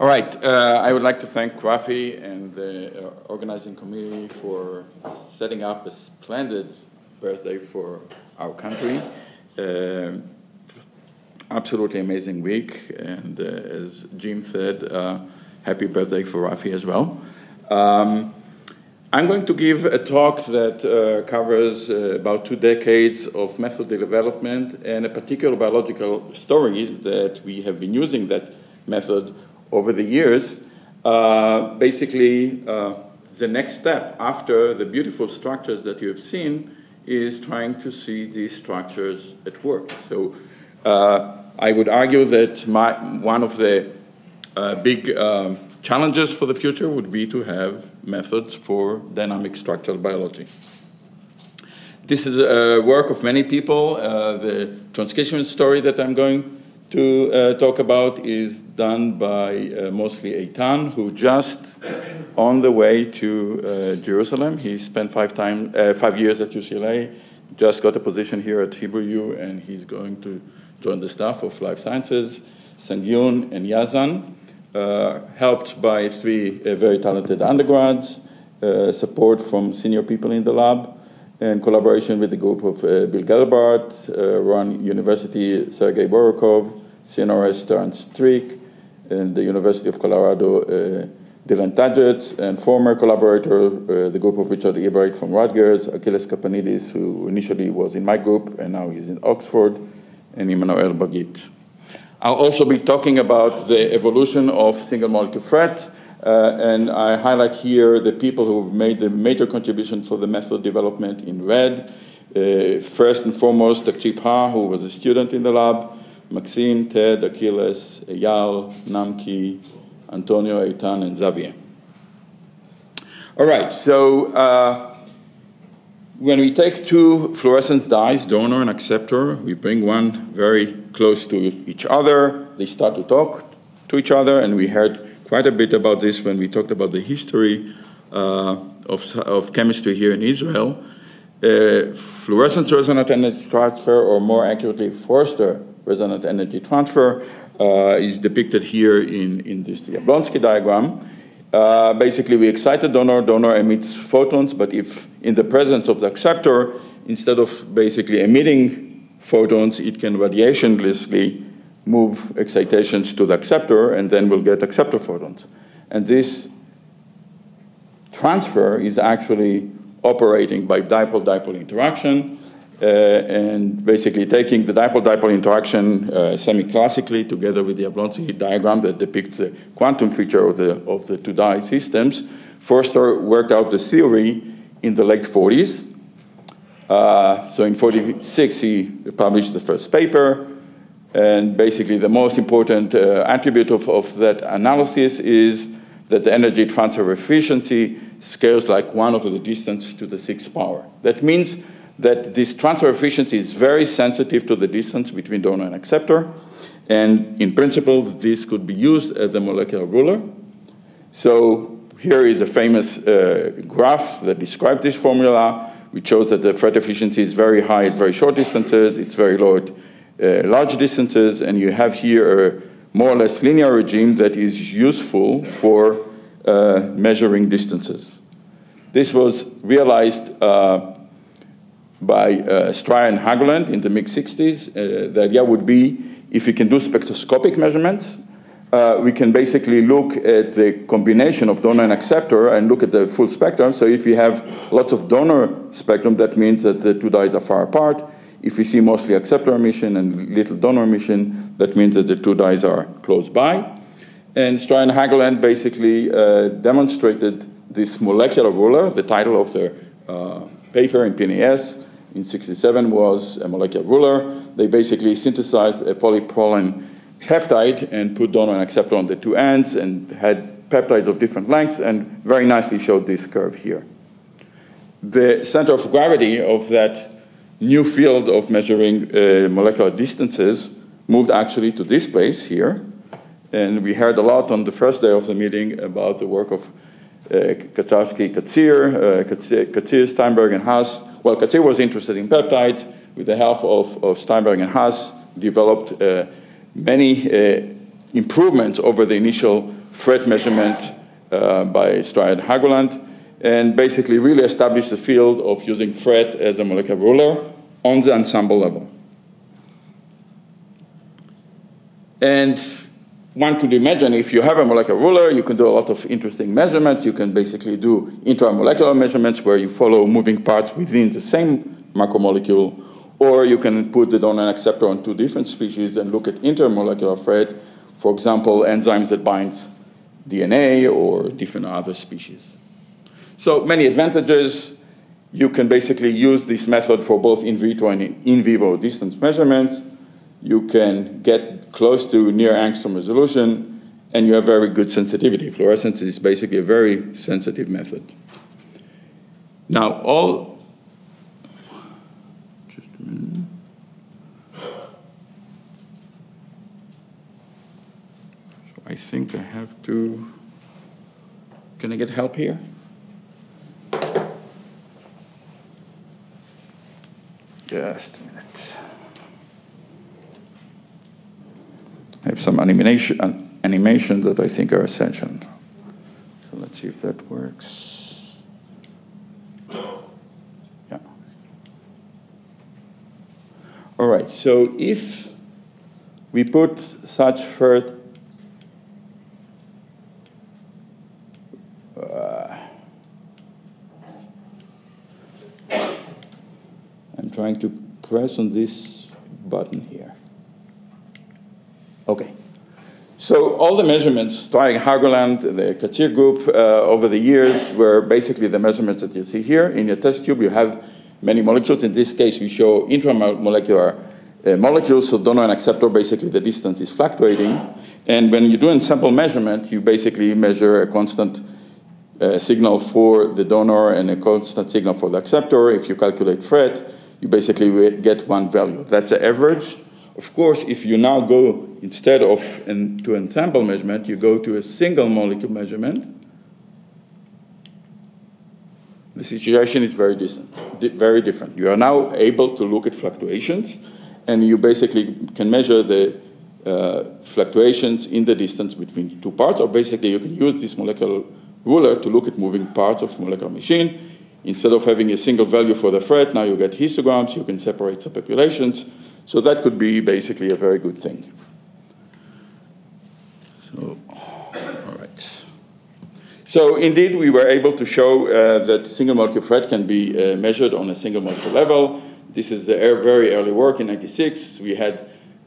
All right, uh, I would like to thank Rafi and the uh, organizing committee for setting up a splendid birthday for our country. Uh, absolutely amazing week, and uh, as Jim said, uh, happy birthday for Rafi as well. Um, I'm going to give a talk that uh, covers about two decades of method development and a particular biological story that we have been using that method over the years. Uh, basically, uh, the next step after the beautiful structures that you have seen is trying to see these structures at work. So uh, I would argue that my, one of the uh, big um, Challenges for the future would be to have methods for dynamic structural biology. This is a work of many people. Uh, the transcription story that I'm going to uh, talk about is done by uh, mostly Eitan, who just on the way to uh, Jerusalem. He spent five, time, uh, five years at UCLA, just got a position here at Hebrew U, and he's going to join the staff of Life Sciences. Sangyun and Yazan. Uh, helped by three uh, very talented undergrads, support from senior people in the lab, and collaboration with the group of Bill Gelbart, Rowan University, Sergei Borukhov, CNRS Terence Strick, and the University of Colorado, Dylan Taatjes, and former collaborator, uh, the group of Richard Ebright from Rutgers, Achilles Kapanidis, who initially was in my group and now he's in Oxford, and Emmanuel Bagit. I'll also be talking about the evolution of single molecule FRET, uh, and I highlight here the people who have made the major contribution for the method development in red. Uh, first and foremost, Taekjip Ha, who was a student in the lab, Maxime, Ted, Achilles, Eyal, Namki, Antonio, Eitan, and Xavier. All right, so uh, when we take two fluorescence dyes, donor and acceptor, we bring one very close to each other. They start to talk to each other, and we heard quite a bit about this when we talked about the history uh, of, of chemistry here in Israel. Uh, fluorescence resonant energy transfer, or more accurately, Forster resonant energy transfer, uh, is depicted here in, in this Jablonski diagram. Uh, basically, we excite the donor, donor emits photons, but if in the presence of the acceptor, instead of basically emitting photons, it can radiationlessly move excitations to the acceptor, and then we'll get acceptor photons. And this transfer is actually operating by dipole-dipole interaction, uh, and basically taking the dipole-dipole interaction uh, semi-classically together with the Jablonski diagram that depicts the quantum feature of the, of the two-dye systems. Forster worked out the theory in the late 40s. Uh, so in 46, he published the first paper. And basically, the most important uh, attribute of, of that analysis is that the energy transfer efficiency scales like one over the distance to the sixth power. That means that this transfer efficiency is very sensitive to the distance between donor and acceptor. And in principle, this could be used as a molecular ruler. So here is a famous uh, graph that describes this formula, which shows that the FRET efficiency is very high at very short distances, it's very low at uh, large distances, and you have here a more or less linear regime that is useful for uh, measuring distances. This was realized uh, by uh, Stryer and Haugland in the mid-60s. Uh, the idea would be if we can do spectroscopic measurements, uh, we can basically look at the combination of donor and acceptor and look at the full spectrum. So if we have lots of donor spectrum, that means that the two dyes are far apart. If we see mostly acceptor emission and little donor emission, that means that the two dyes are close by. And Stryer and Haugland basically uh, demonstrated this molecular ruler. The title of the uh, paper in PNAS in 67 was a molecular ruler. They basically synthesized a polyproline peptide and put donor and acceptor on the two ends and had peptides of different lengths and very nicely showed this curve here. The center of gravity of that new field of measuring uh, molecular distances moved actually to this place here. And we heard a lot on the first day of the meeting about the work of uh, Katchalski, Katzir, uh, Katzir, Steinberg, and Haas. Well, Katzir was interested in peptides. With the help of, of Steinberg and Haas, developed uh, many uh, improvements over the initial FRET measurement uh, by Stryer Haugland, and basically really established the field of using FRET as a molecular ruler on the ensemble level. And one could imagine if you have a molecular ruler, you can do a lot of interesting measurements. You can basically do intramolecular measurements where you follow moving parts within the same macromolecule, or you can put the donor and acceptor on two different species and look at intermolecular FRET, for example, enzymes that binds DNA or different other species. So many advantages. You can basically use this method for both in vitro and in vivo distance measurements. You can get close to near angstrom resolution, and you have very good sensitivity. Fluorescence is basically a very sensitive method. Now, all, just a minute. So I think I have to, can I get help here? Just a minute. I have some animation, animations that I think are essential. So let's see if that works. Yeah. All right, so if we put such FRET uh, I'm trying to press on this button here. Okay. So all the measurements, starting Haugland, the Katzir group, uh, over the years were basically the measurements that you see here. In your test tube, you have many molecules. In this case, we show intramolecular uh, molecules, so donor and acceptor, basically the distance is fluctuating. And when you do a sample measurement, you basically measure a constant uh, signal for the donor and a constant signal for the acceptor. If you calculate FRET, you basically get one value. That's the average. Of course, if you now go, instead of to ensemble measurement, you go to a single molecule measurement, the situation is very distant, very different. You are now able to look at fluctuations, and you basically can measure the uh, fluctuations in the distance between two parts, or basically you can use this molecular ruler to look at moving parts of molecular machine. Instead of having a single value for the FRET, now you get histograms, you can separate subpopulations. So that could be basically a very good thing. So, all right. So indeed, we were able to show uh, that single molecule FRET can be uh, measured on a single molecule level. This is the very early work in 96. We had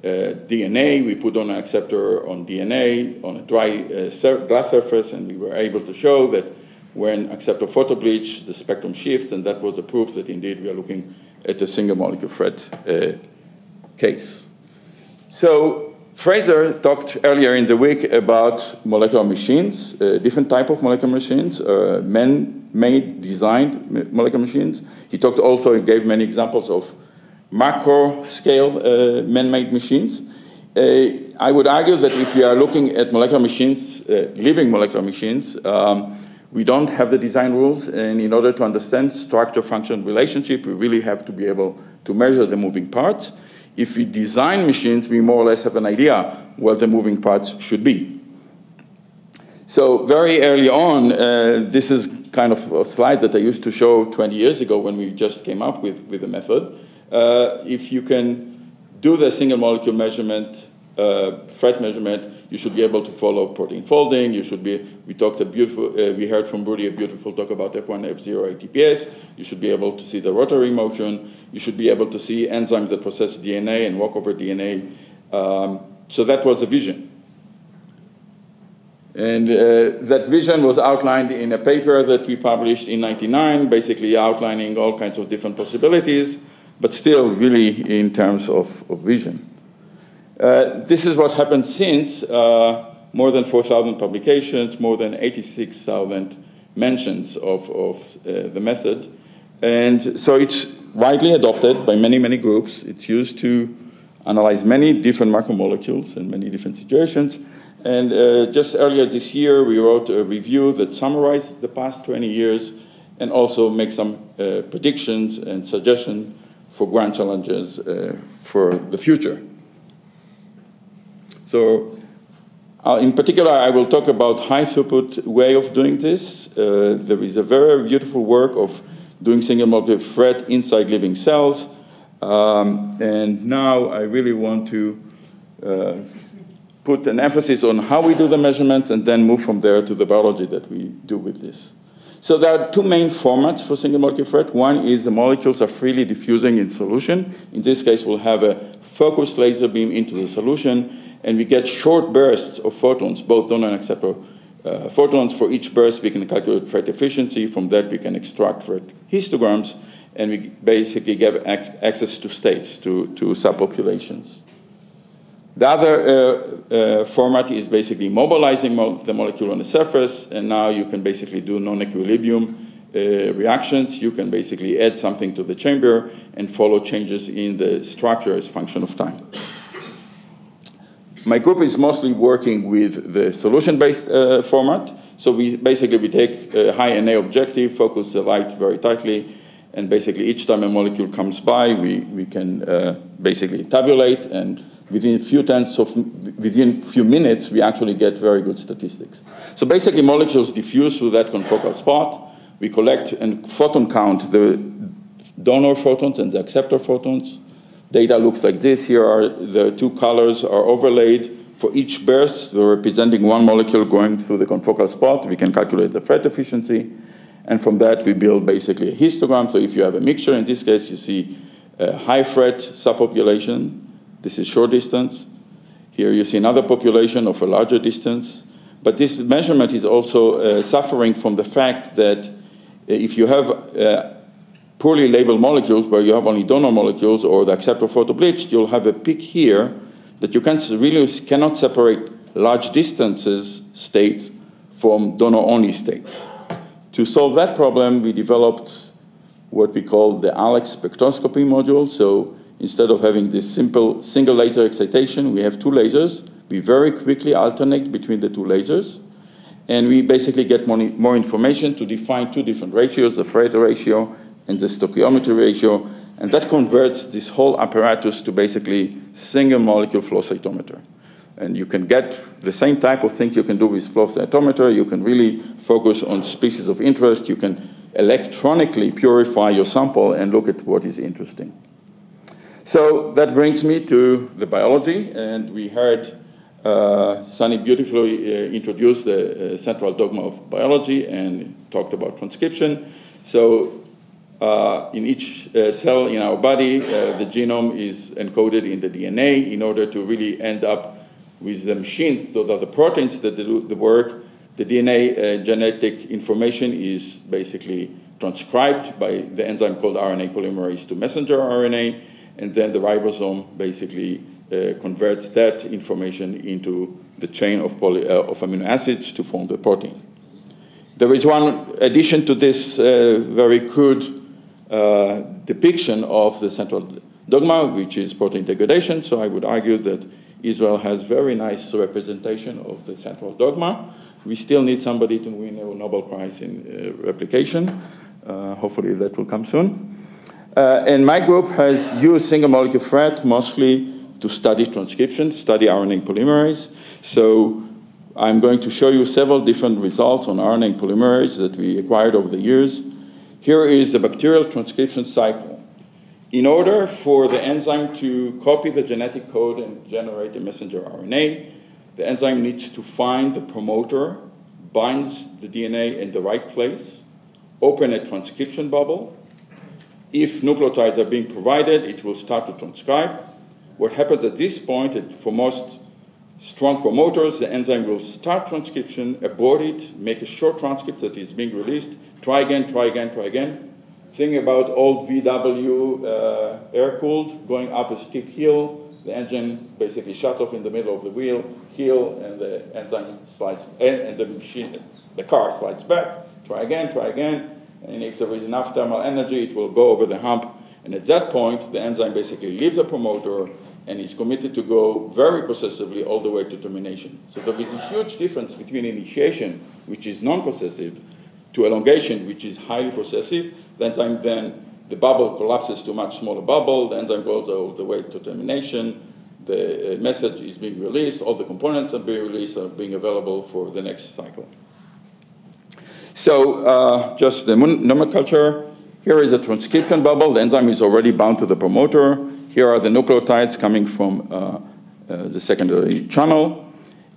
uh, DNA, we put on an acceptor on DNA on a dry uh, glass surface, and we were able to show that when acceptor photobleach, the spectrum shifts, and that was the proof that indeed we are looking at a single molecule FRET uh, case. So Fraser talked earlier in the week about molecular machines, uh, different type of molecular machines, uh, man-made, designed molecular machines. He talked also, he gave many examples of macro-scale uh, man-made machines. Uh, I would argue that if we are looking at molecular machines, uh, living molecular machines, um, we don't have the design rules, and in order to understand structure-function relationship, we really have to be able to measure the moving parts. If we design machines, we more or less have an idea what the moving parts should be. So very early on, uh, this is kind of a slide that I used to show 20 years ago when we just came up with, with the method. Uh, if you can do the single molecule measurement uh, FRET measurement, you should be able to follow protein folding. You should be, we talked a beautiful, uh, we heard from Rudy a beautiful talk about F1, F0 ATPase. You should be able to see the rotary motion. You should be able to see enzymes that process DNA and walk over DNA. Um, so that was the vision. And uh, that vision was outlined in a paper that we published in 99, basically outlining all kinds of different possibilities, but still really in terms of, of vision. Uh, this is what happened since. Uh, more than 4,000 publications, more than 86,000 mentions of, of uh, the method. And so it's widely adopted by many, many groups. It's used to analyze many different macromolecules in many different situations. And uh, just earlier this year, we wrote a review that summarized the past 20 years and also make some uh, predictions and suggestions for grand challenges uh, for the future. So Uh, in particular, I will talk about high throughput way of doing this. Uh, there is a very beautiful work of doing single molecule FRET inside living cells. Um, and now I really want to uh, put an emphasis on how we do the measurements and then move from there to the biology that we do with this. So there are two main formats for single molecule FRET. One is the molecules are freely diffusing in solution. In this case, we'll have a focused laser beam into the solution and we get short bursts of photons, both donor and acceptor uh, photons. For each burst, we can calculate FRET efficiency. From that, we can extract histograms, and we basically give ac access to states, to, to subpopulations. The other uh, uh, format is basically mobilizing mo the molecule on the surface, and now you can basically do non-equilibrium uh, reactions. You can basically add something to the chamber and follow changes in the structure as function of time. My group is mostly working with the solution-based uh, format. So we basically we take a high NA objective, focus the light very tightly, and basically each time a molecule comes by, we, we can uh, basically tabulate, and within a few tenths of, within few minutes, we actually get very good statistics. So basically molecules diffuse through that confocal spot. We collect and photon count the donor photons and the acceptor photons data looks like this. Here are the two colors are overlaid. For each burst, we're representing one molecule going through the confocal spot. We can calculate the FRET efficiency. And from that, we build basically a histogram. So if you have a mixture, in this case, you see a high FRET subpopulation. This is short distance. Here you see another population of a larger distance. But this measurement is also uh, suffering from the fact that uh, if you have uh, poorly labeled molecules where you have only donor molecules or the acceptor photobleached, you'll have a peak here that you can really cannot separate large distances states from donor-only states. To solve that problem, we developed what we call the ALEX spectroscopy module. So instead of having this simple single laser excitation, we have two lasers. We very quickly alternate between the two lasers. And we basically get more, more information to define two different ratios, the FRET ratio and the stoichiometry ratio, and that converts this whole apparatus to basically single molecule flow cytometer. And you can get the same type of things you can do with flow cytometer. You can really focus on species of interest. You can electronically purify your sample and look at what is interesting. So that brings me to the biology, and we heard uh, Sunney beautifully uh, introduce the uh, central dogma of biology and talked about transcription. So uh, in each uh, cell in our body, uh, the genome is encoded in the DNA in order to really end up with the machine. Those are the proteins that do the work. The DNA uh, genetic information is basically transcribed by the enzyme called RNA polymerase to messenger RNA, and then the ribosome basically uh, converts that information into the chain of, poly, uh, of amino acids to form the protein. There is one addition to this very crude uh, depiction of the central dogma, which is protein degradation. So I would argue that Israel has very nice representation of the central dogma. We still need somebody to win a Nobel Prize in uh, replication. Uh, hopefully that will come soon. Uh, and my group has used single molecule FRET mostly to study transcription, study RNA polymerase. So I'm going to show you several different results on RNA polymerase that we acquired over the years. Here is the bacterial transcription cycle. In order for the enzyme to copy the genetic code and generate the messenger RNA, the enzyme needs to find the promoter, binds the DNA in the right place, open a transcription bubble. If nucleotides are being provided, it will start to transcribe. What happens at this point, for most strong promoters, the enzyme will start transcription, abort it, make a short transcript that is being released, try again, try again, try again. Think about old VW uh, air-cooled, going up a steep hill, the engine basically shut off in the middle of the wheel, hill, and the enzyme slides, and, and the machine, the car slides back, try again, try again, and if there is enough thermal energy, it will go over the hump, and at that point, the enzyme basically leaves the promoter, and is committed to go very processively all the way to termination. So there is a huge difference between initiation, which is non-processive, to elongation, which is highly processive. The enzyme then, the bubble collapses to much smaller bubble, the enzyme goes all the way to termination, the uh, message is being released, all the components are being released, are being available for the next cycle. So uh, just the nomenclature. Here is a transcription bubble. The enzyme is already bound to the promoter. Here are the nucleotides coming from uh, uh, the secondary channel.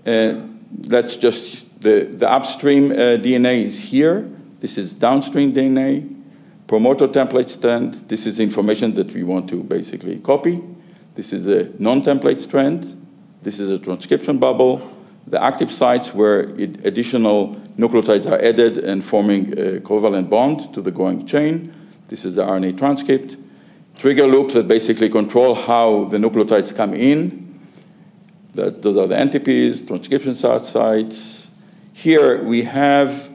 that's just the, the upstream uh, DNA is here. This is downstream DNA. Promoter template strand. This is information that we want to basically copy. This is a non-template strand. This is a transcription bubble. The active sites where it, additional nucleotides are added and forming a covalent bond to the growing chain. This is the RNA transcript. Trigger loops that basically control how the nucleotides come in. That, those are the NTPs, transcription sites. Here we have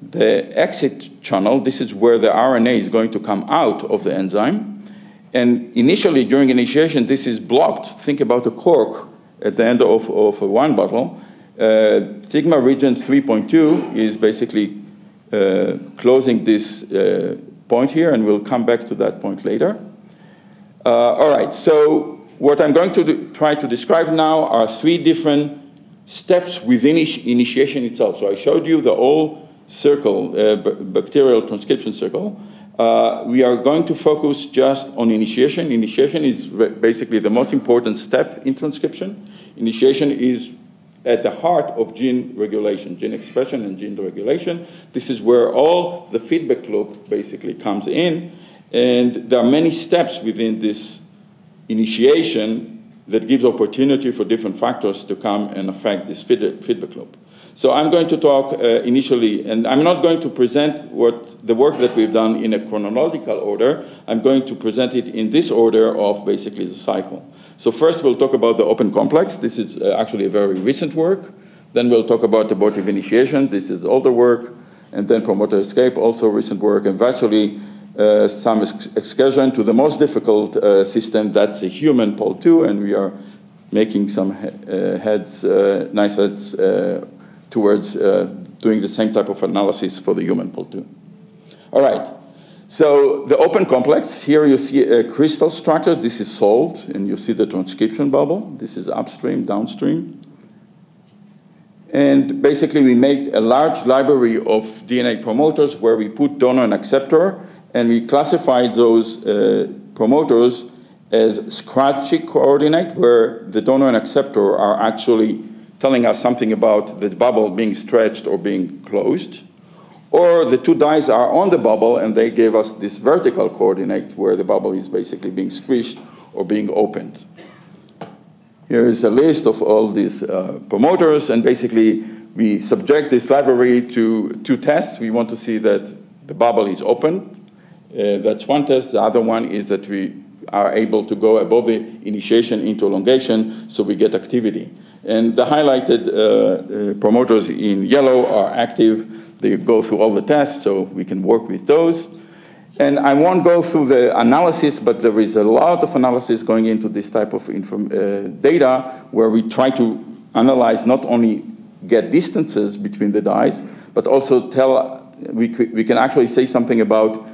the exit channel. This is where the RNA is going to come out of the enzyme. And initially, during initiation, this is blocked. Think about a cork at the end of, of a wine bottle. Uh, sigma region 3.2 is basically uh, closing this uh, point here, and we'll come back to that point later. Uh, all right, so what I'm going to do, try to describe now are three different steps within initiation itself. So I showed you the whole circle, uh, bacterial transcription circle. Uh, we are going to focus just on initiation. Initiation is basically the most important step in transcription. Initiation is at the heart of gene regulation, gene expression and gene regulation. This is where all the feedback loop basically comes in. And there are many steps within this initiation that gives opportunity for different factors to come and affect this feedback loop. So I'm going to talk uh, initially, and I'm not going to present what the work that we've done in a chronological order. I'm going to present it in this order of basically the cycle. So first we'll talk about the open complex. This is uh, actually a very recent work. Then we'll talk about abortive initiation. This is older work. And then promoter escape, also recent work. And virtually uh, some ex excursion to the most difficult uh, system, that's a human POL2. And we are making some he uh, heads, uh, nice heads towards doing the same type of analysis for the human POL2. All right. So the open complex, here you see a crystal structure. This is solved, and you see the transcription bubble. This is upstream, downstream. And basically, we make a large library of DNA promoters where we put donor and acceptor, and we classified those uh, promoters as scratchy coordinate, where the donor and acceptor are actually telling us something about the bubble being stretched or being closed. Or the two dyes are on the bubble and they give us this vertical coordinate where the bubble is basically being squished or being opened. Here is a list of all these uh, promoters and basically we subject this library to two tests. We want to see that the bubble is open. Uh, that's one test. The other one is that we are able to go above the initiation into elongation so we get activity. And the highlighted uh, uh promoters in yellow are active they go through all the tests, so we can work with those. And I won't go through the analysis, but there is a lot of analysis going into this type of uh, data where we try to analyze not only get distances between the dyes, but also tell, we, we can actually say something about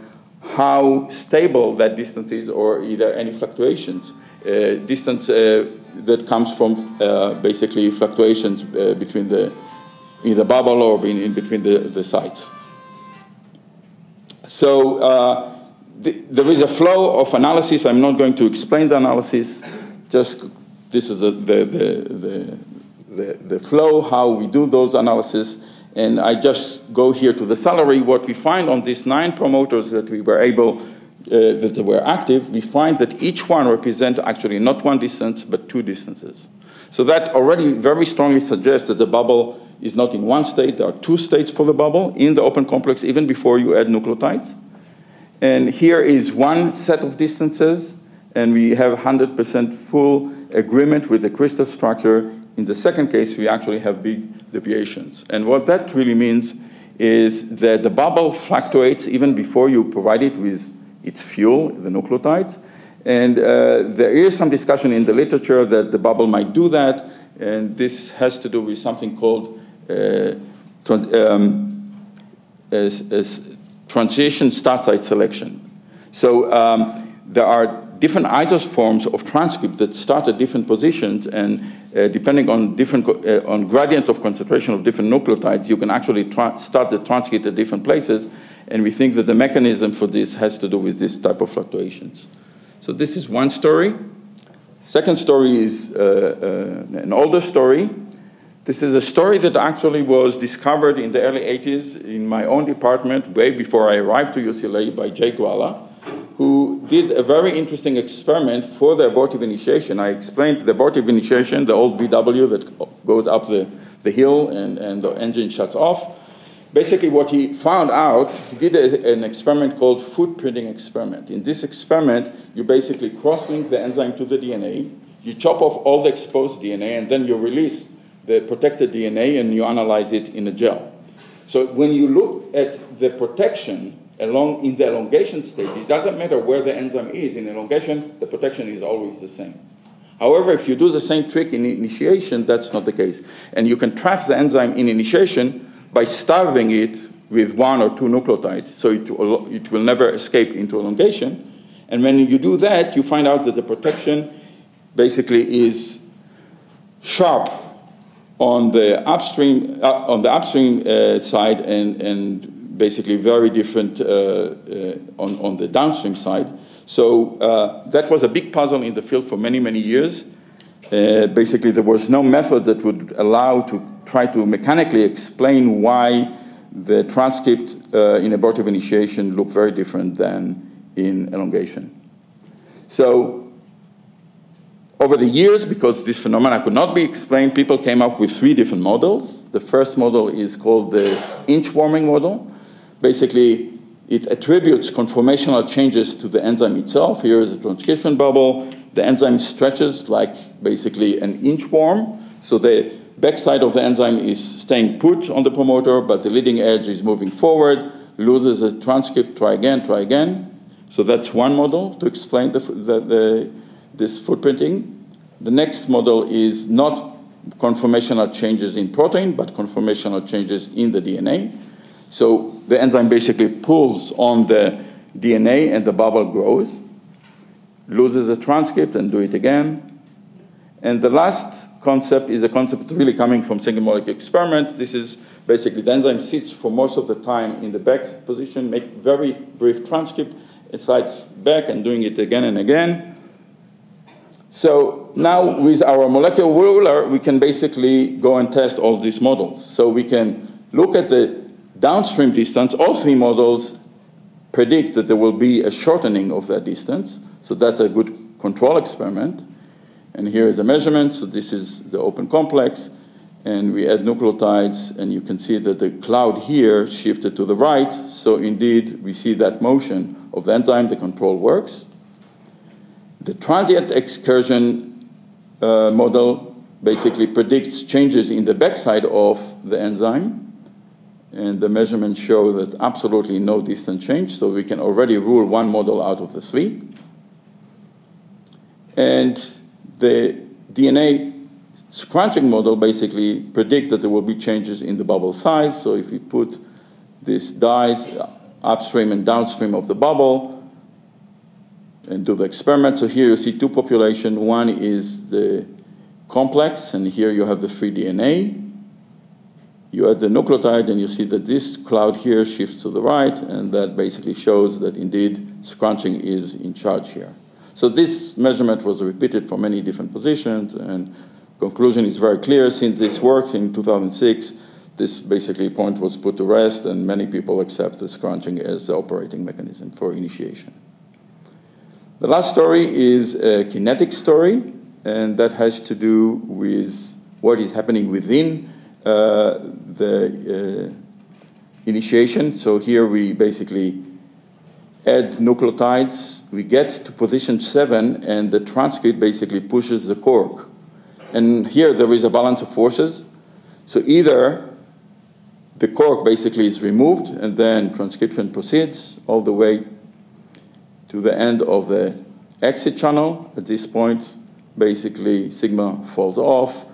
how stable that distance is or either any fluctuations. Uh, distance uh, that comes from uh, basically fluctuations uh, between the in the bubble or in, in between the, the sites. So uh, the, there is a flow of analysis. I'm not going to explain the analysis. Just this is the, the, the, the, the flow, how we do those analysis. And I just go here to the salary. What we find on these nine promoters that we were able, uh, that were active, we find that each one represent actually not one distance, but two distances. So that already very strongly suggests that the bubble is not in one state. There are two states for the bubble in the open complex, even before you add nucleotides. And here is one set of distances, and we have 100% full agreement with the crystal structure. In the second case, we actually have big deviations. And what that really means is that the bubble fluctuates even before you provide it with its fuel, the nucleotides. And uh, there is some discussion in the literature that the bubble might do that, and this has to do with something called uh, um, as, as transcription start site selection. So um, there are different isoforms of transcript that start at different positions, and uh, depending on different uh, on gradient of concentration of different nucleotides, you can actually start the transcript at different places. And we think that the mechanism for this has to do with this type of fluctuations. So this is one story. Second story is uh, uh, an older story. This is a story that actually was discovered in the early 80s in my own department, way before I arrived to UCLA by Jay Gralla, who did a very interesting experiment for the abortive initiation. I explained the abortive initiation, the old VW that goes up the, the hill and, and the engine shuts off. Basically, what he found out, he did a, an experiment called footprinting experiment. In this experiment, you basically cross-link the enzyme to the DNA, you chop off all the exposed DNA, and then you release the protected DNA and you analyze it in a gel. So when you look at the protection along in the elongation stage, it doesn't matter where the enzyme is. In elongation, the protection is always the same. However, if you do the same trick in initiation, that's not the case. And you can trap the enzyme in initiation by starving it with one or two nucleotides, so it it will never escape into elongation. And when you do that, you find out that the protection basically is sharp on the upstream, uh, on the upstream uh, side and, and basically very different uh, uh on, on the downstream side. So uh, that was a big puzzle in the field for many, many years. Basically, there was no method that would allow to try to mechanically explain why the transcript uh, in abortive initiation look very different than in elongation. So over the years, because this phenomena could not be explained, people came up with three different models. The first model is called the inchworming model. Basically, it attributes conformational changes to the enzyme itself. Here is a transcription bubble the enzyme stretches like basically an inchworm. So the backside of the enzyme is staying put on the promoter, but the leading edge is moving forward, loses a transcript, try again, try again. So that's one model to explain the, the, the, this footprinting. The next model is not conformational changes in protein, but conformational changes in the DNA. So the enzyme basically pulls on the DNA and the bubble grows loses a transcript and do it again. And the last concept is a concept really coming from single molecule experiment. This is basically the enzyme sits for most of the time in the back position, make very brief transcript, it slides back and doing it again and again. So now with our molecular ruler, we can basically go and test all these models. So we can look at the downstream distance. All three models predict that there will be a shortening of that distance. So that's a good control experiment. And here is the measurement. So this is the open complex. And we add nucleotides, and you can see that the cloud here shifted to the right. So indeed, we see that motion of the enzyme. The control works. The transient excursion uh, model basically predicts changes in the backside of the enzyme. And the measurements show that absolutely no distance change. So we can already rule one model out of the three. And the DNA scrunching model basically predicts that there will be changes in the bubble size. So if we put these dyes upstream and downstream of the bubble and do the experiment. So here you see two populations. One is the complex, and here you have the free DNA. You add the nucleotide, and you see that this cloud here shifts to the right, and that basically shows that indeed scrunching is in charge here. So this measurement was repeated for many different positions, and conclusion is very clear. Since this worked in 2006, this basically point was put to rest, and many people accept the scrunching as the operating mechanism for initiation. The last story is a kinetic story, and that has to do with what is happening within the uh, initiation. So here we basically add nucleotides, we get to position seven, and the transcript basically pushes the cork. And here there is a balance of forces. So either the cork basically is removed, and then transcription proceeds all the way to the end of the exit channel. At this point, basically sigma falls off.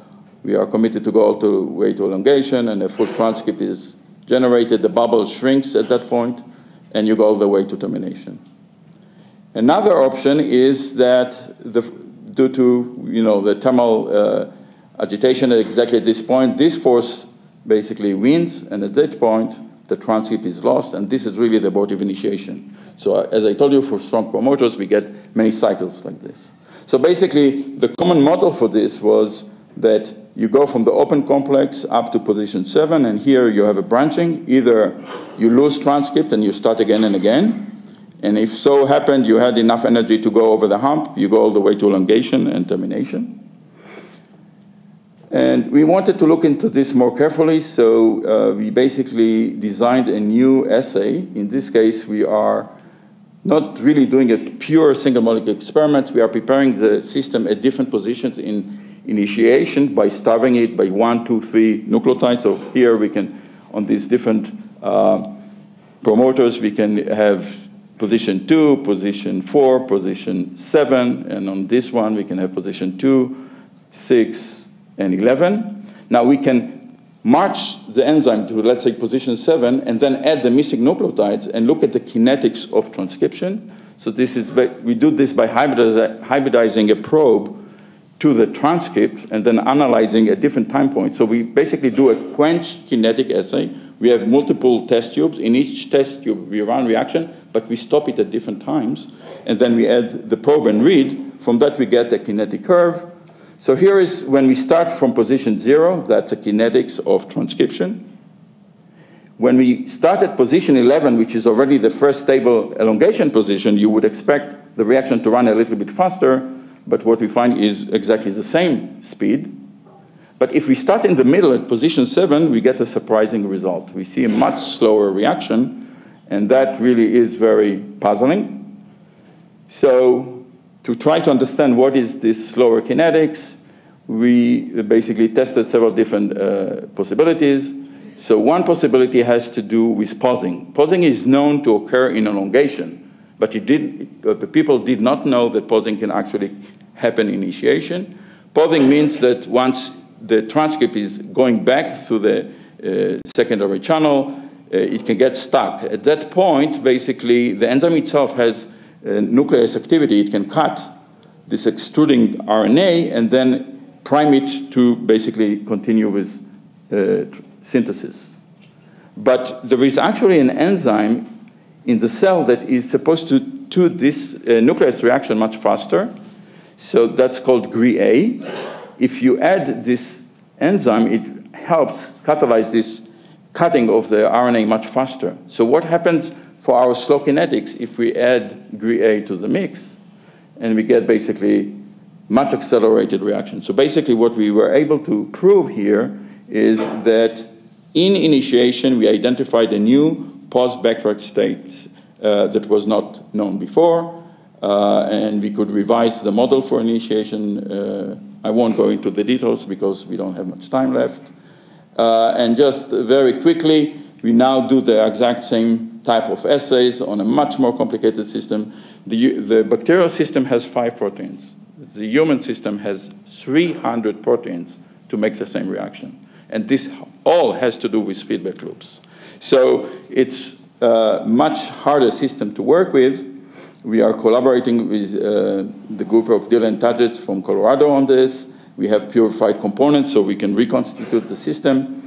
We are committed to go all the way to elongation, and a full transcript is generated. The bubble shrinks at that point and you go all the way to termination. Another option is that the, due to you know, the thermal uh, agitation at exactly at this point, this force basically wins, and at that point, the transcript is lost, and this is really the abortive initiation. So uh, as I told you, for strong promoters, we get many cycles like this. So basically, the common model for this was that you go from the open complex up to position seven, and here you have a branching. Either you lose transcript and you start again and again, and if so happened you had enough energy to go over the hump, you go all the way to elongation and termination. And we wanted to look into this more carefully, so uh, we basically designed a new assay. In this case, we are not really doing a pure single molecule experiment. We are preparing the system at different positions in initiation by starving it by one, two, three nucleotides. So here we can, on these different uh, promoters, we can have position two, position four, position seven, and on this one we can have position two, six, and 11. Now we can march the enzyme to, let's say, position 7, and then add the missing nucleotides and look at the kinetics of transcription. So this is, we do this by hybridizing a probe to the transcript and then analyzing at different time points. So we basically do a quenched kinetic assay. We have multiple test tubes. In each test tube, we run reaction, but we stop it at different times. And then we add the probe and read. From that, we get a kinetic curve. So here is when we start from position zero, that's the kinetics of transcription. When we start at position 11, which is already the first stable elongation position, you would expect the reaction to run a little bit faster, but what we find is exactly the same speed. But if we start in the middle at position 7, we get a surprising result. We see a much slower reaction, and that really is very puzzling. So to try to understand what is this slower kinetics, we basically tested several different uh, possibilities. So one possibility has to do with pausing. Pausing is known to occur in elongation, but it did, uh, people did not know that pausing can actually happen in initiation. Pausing means that once the transcript is going back through the uh, secondary channel, uh, it can get stuck. At that point, basically, the enzyme itself has uh, nuclease activity, it can cut this extruding RNA and then prime it to basically continue with uh, synthesis. But there is actually an enzyme in the cell that is supposed to do this uh, reaction much faster. So that's called GreA. If you add this enzyme, it helps catalyze this cutting of the RNA much faster. So what happens for our slow kinetics if we add GreA to the mix, and we get basically much accelerated reaction. So basically what we were able to prove here is that in initiation we identified a new post-backward state uh, that was not known before, uh, and we could revise the model for initiation. Uh, I won't go into the details because we don't have much time left. And just very quickly, we now do the exact same type of assays on a much more complicated system. The, the bacterial system has five proteins. The human system has 300 proteins to make the same reaction. And this all has to do with feedback loops. So it's a much harder system to work with. We are collaborating with uh, the group of Dylan Taatjes from Colorado on this. We have purified components so we can reconstitute the system.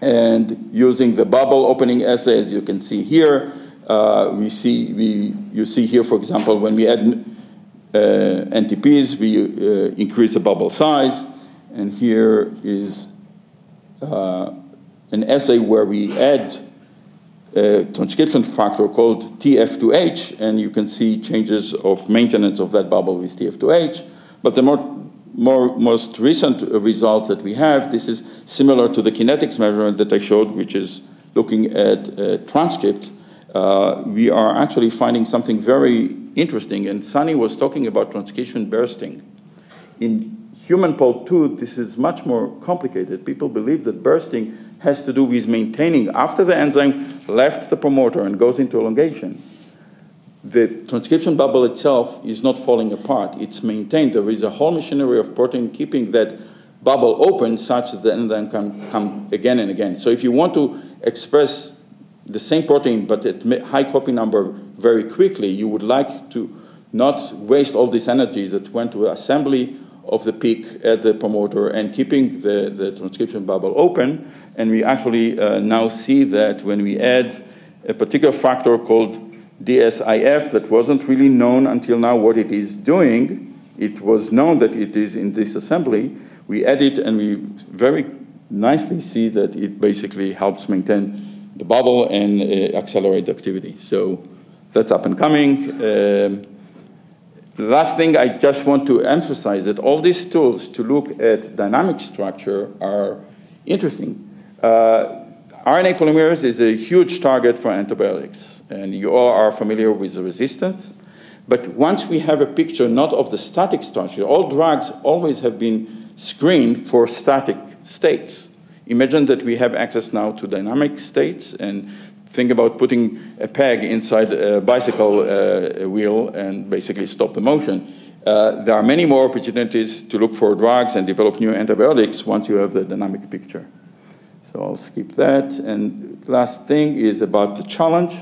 And using the bubble opening assay, as you can see here, uh, we see, we, you see here, for example, when we add uh, NTPs, we uh, increase the bubble size. And here is uh, an assay where we add a transcription factor called TF2H, and you can see changes of maintenance of that bubble with TF2H. But the more more, most recent results that we have, this is similar to the kinetics measurement that I showed, which is looking at uh, transcript. Uh, we are actually finding something very interesting, and Sunney was talking about transcription bursting. In human POL2, this is much more complicated. People believe that bursting has to do with maintaining, after the enzyme left the promoter and goes into elongation, the transcription bubble itself is not falling apart. It's maintained. There is a whole machinery of protein keeping that bubble open such that the enzyme can come again and again. So if you want to express the same protein but at high copy number very quickly, you would like to not waste all this energy that went to assembly of the peak at the promoter and keeping the, the transcription bubble open. And we actually uh, now see that when we add a particular factor called DSIF that wasn't really known until now what it is doing, it was known that it is in this assembly. We add it and we very nicely see that it basically helps maintain the bubble and uh, accelerate the activity. So that's up and coming. Um, the last thing I just want to emphasize that all these tools to look at dynamic structure are interesting. Uh, RNA polymerase is a huge target for antibiotics, and you all are familiar with the resistance. But once we have a picture not of the static structure, all drugs always have been screened for static states. Imagine that we have access now to dynamic states and think about putting a peg inside a bicycle uh, wheel and basically stop the motion. Uh, there are many more opportunities to look for drugs and develop new antibiotics once you have the dynamic picture. So I'll skip that. And last thing is about the challenge.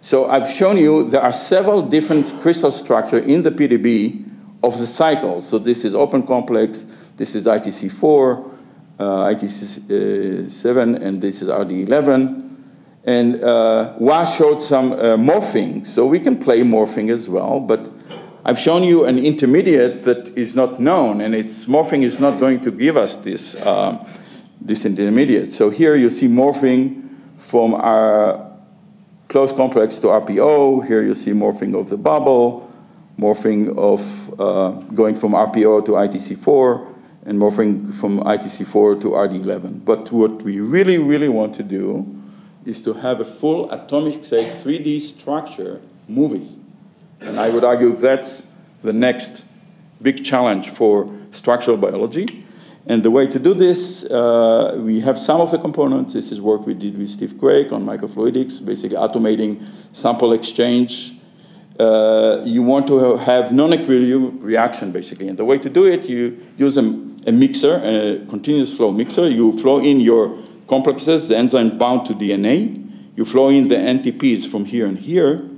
So I've shown you there are several different crystal structure in the PDB of the cycle. So this is open complex, this is ITC4, uh, ITC7, and this is RD11. And uh, Wah showed some uh, morphing, so we can play morphing as well, but I've shown you an intermediate that is not known, and its morphing is not going to give us this, uh, this intermediate. So here you see morphing from our close complex to RPO. Here you see morphing of the bubble, morphing of uh, going from RPO to ITC4, and morphing from ITC4 to RD11. But what we really, really want to do is to have a full atomic, say, 3D structure movies. And I would argue that's the next big challenge for structural biology. And the way to do this, uh, we have some of the components. This is work we did with Steve Craig on microfluidics, basically automating sample exchange. Uh, you want to have non-equilibrium reaction, basically. And the way to do it, you use a, a mixer, a continuous flow mixer. You flow in your complexes, the enzyme bound to DNA. You flow in the NTPs from here and here.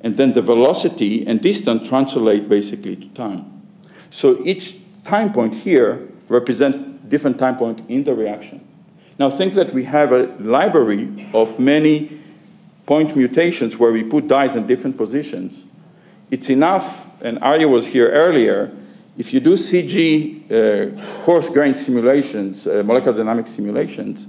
And then the velocity and distance translate basically to time. So each time point here represent different time point in the reaction. Now think that we have a library of many point mutations where we put dyes in different positions. It's enough, and Arieh was here earlier, if you do CG uh, coarse grain simulations, uh, molecular dynamic simulations,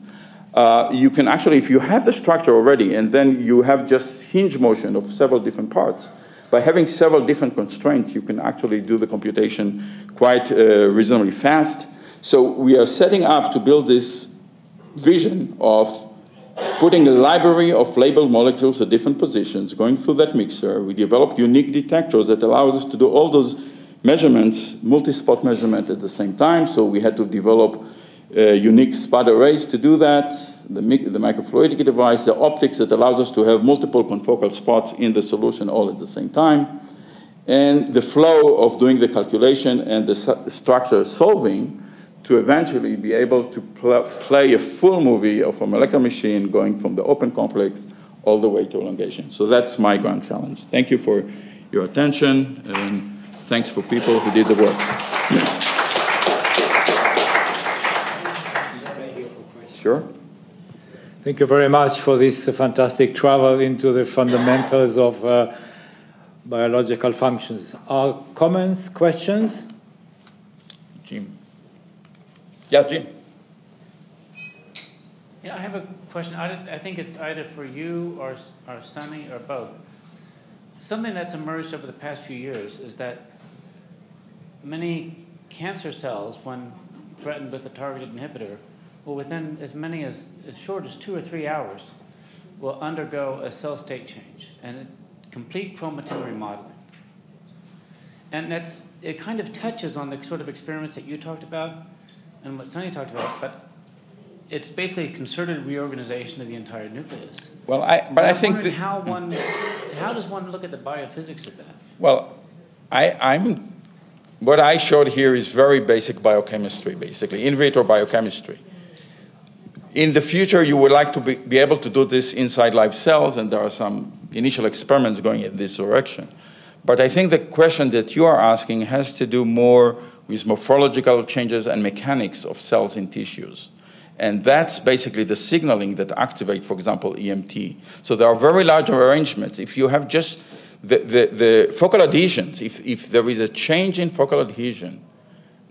uh, you can actually, if you have the structure already, and then you have just hinge motion of several different parts, by having several different constraints, you can actually do the computation quite uh, reasonably fast. So we are setting up to build this vision of putting a library of labeled molecules at different positions, going through that mixer. We developed unique detectors that allows us to do all those measurements, multi-spot measurement at the same time. So we had to develop unique spot arrays to do that, the, the microfluidic device, the optics that allows us to have multiple confocal spots in the solution all at the same time, and the flow of doing the calculation and the structure solving to eventually be able to pl play a full movie of a molecular machine going from the open complex all the way to elongation. So that's my grand challenge. Thank you for your attention, and thanks for people who did the work. Sure. Thank you very much for this fantastic travel into the fundamentals of uh, biological functions. Are comments, questions? Jim. Yeah, Jim. Yeah, I have a question. I, I think it's either for you or, or Sunney or both. Something that's emerged over the past few years is that many cancer cells, when threatened with a targeted inhibitor, will within as many as, as short as two or three hours, will undergo a cell state change and complete chromatin remodeling. And that's, it kind of touches on the sort of experiments that you talked about and what Sunney talked about, but it's basically a concerted reorganization of the entire nucleus. Well, I, but I, I think that how one, how does one look at the biophysics of that? Well, I, I'm, what I showed here is very basic biochemistry, basically in vitro biochemistry in the future, you would like to be, be, able to do this inside live cells, and there are some initial experiments going in this direction. But I think the question that you are asking has to do more with morphological changes and mechanics of cells in tissues. And that's basically the signaling that activate, for example, EMT. So there are very large arrangements. If you have just the, the, the focal adhesions, if, if there is a change in focal adhesion,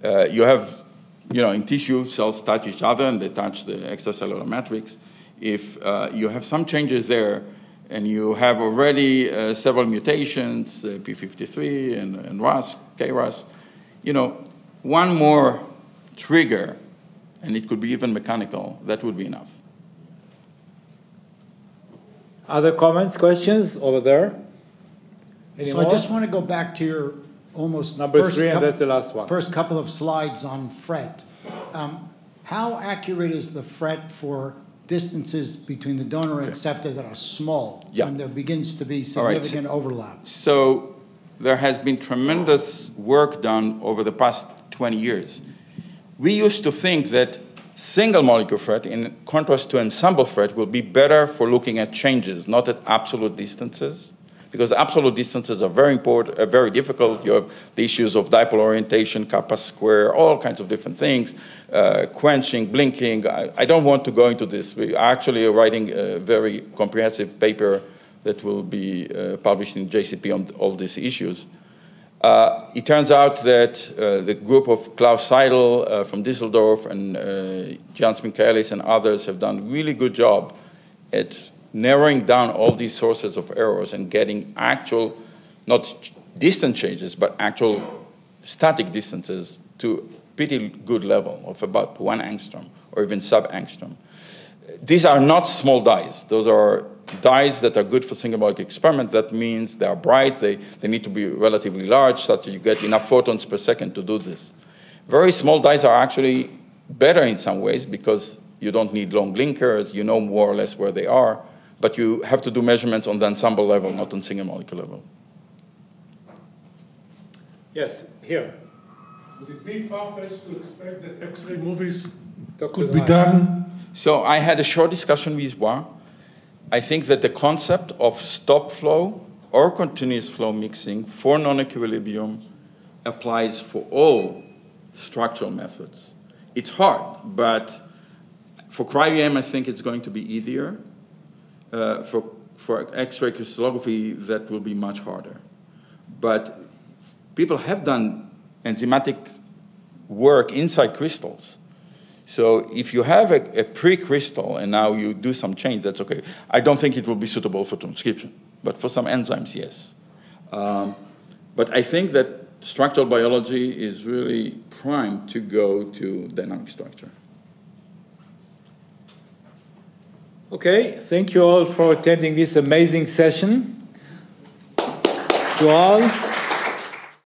uh, you have you know, in tissue, cells touch each other and they touch the extracellular matrix. If uh, you have some changes there and you have already uh, several mutations, uh, P53 and, and RAS, KRAS, you know, one more trigger, and it could be even mechanical, that would be enough. Other comments, questions over there? Any so more? I just want to go back to your almost number three, and that's the last one. First couple of slides on FRET. Um, how accurate is the FRET for distances between the donor and acceptor that are small yeah. when there begins to be significant right. overlap? So there has been tremendous work done over the past 20 years. We used to think that single molecule FRET, in contrast to ensemble FRET, will be better for looking at changes, not at absolute distances because absolute distances are very important, uh, very difficult. You have the issues of dipole orientation, kappa square, all kinds of different things, uh, quenching, blinking. I, I, don't want to go into this. We are actually writing a very comprehensive paper that will be uh, published in JCP on all these issues. Uh, it turns out that uh, the group of Claus Seidel uh, from Düsseldorf and uh, Jens Michaelis and others have done a really good job at narrowing down all these sources of errors and getting actual, not distant changes, but actual static distances to pretty good level of about one angstrom or even sub angstrom. These are not small dyes. Those are dyes that are good for single molecule experiment. That means they are bright. They, they need to be relatively large such that you get enough photons per second to do this. Very small dyes are actually better in some ways because you don't need long linkers. You know more or less where they are but you have to do measurements on the ensemble level, not on single molecule level. Yes, here. Would it be far-fetched to expect that X-ray movies could be done? So I had a short discussion with Wah. I think that the concept of stop flow or continuous flow mixing for non-equilibrium applies for all structural methods. It's hard, but for cryo-EM, I think it's going to be easier uh, for, for X-ray crystallography, that will be much harder. But people have done enzymatic work inside crystals. So if you have a, a pre-crystal and now you do some change, that's okay. I don't think it will be suitable for transcription, but for some enzymes, yes. Um, but I think that structural biology is really primed to go to dynamic structure. Okay, thank you all for attending this amazing session. To all.